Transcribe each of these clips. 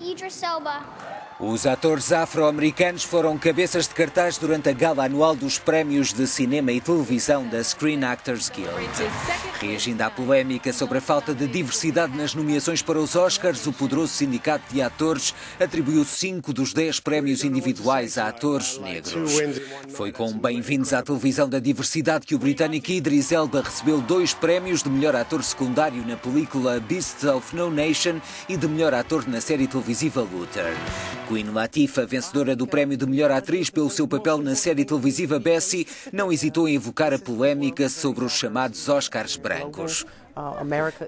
Idris Elba. Os atores afro-americanos foram cabeças de cartaz durante a gala anual dos prémios de cinema e televisão da Screen Actors Guild. Reagindo à polémica sobre a falta de diversidade nas nomeações para os Oscars, o poderoso sindicato de atores atribuiu cinco dos dez prémios individuais a atores negros. Foi com Bem-vindos à televisão da diversidade que o britânico Idris Elba recebeu dois prémios de melhor ator secundário na película Beasts of No Nation e de melhor ator na série televisiva Luther. Queen Latifah, vencedora do prémio de melhor atriz pelo seu papel na série televisiva Bessie, não hesitou em evocar a polémica sobre os chamados Oscars brancos.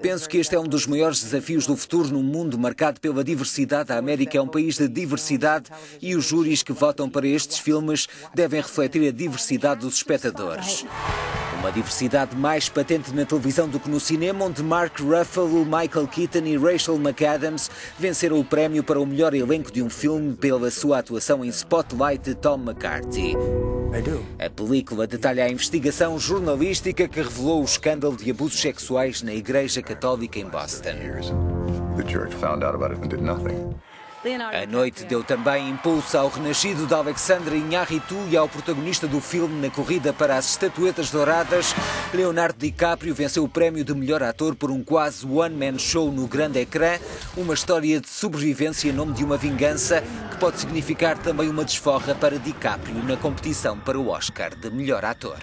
Penso que este é um dos maiores desafios do futuro num mundo marcado pela diversidade. A América é um país de diversidade e os júris que votam para estes filmes devem refletir a diversidade dos espectadores. Uma diversidade mais patente na televisão do que no cinema, onde Mark Ruffalo, Michael Keaton e Rachel McAdams venceram o prémio para o melhor elenco de um filme pela sua atuação em Spotlight de Tom McCarthy. A película detalha a investigação jornalística que revelou o escândalo de abusos sexuais na Igreja Católica em Boston. The church found out about it and did nothing. A noite deu também impulso ao renascido de Alexandre Inharritu e ao protagonista do filme na corrida para as estatuetas douradas. Leonardo DiCaprio venceu o prémio de melhor ator por um quase one-man show no grande ecrã, uma história de sobrevivência em nome de uma vingança que pode significar também uma desforra para DiCaprio na competição para o Oscar de melhor ator.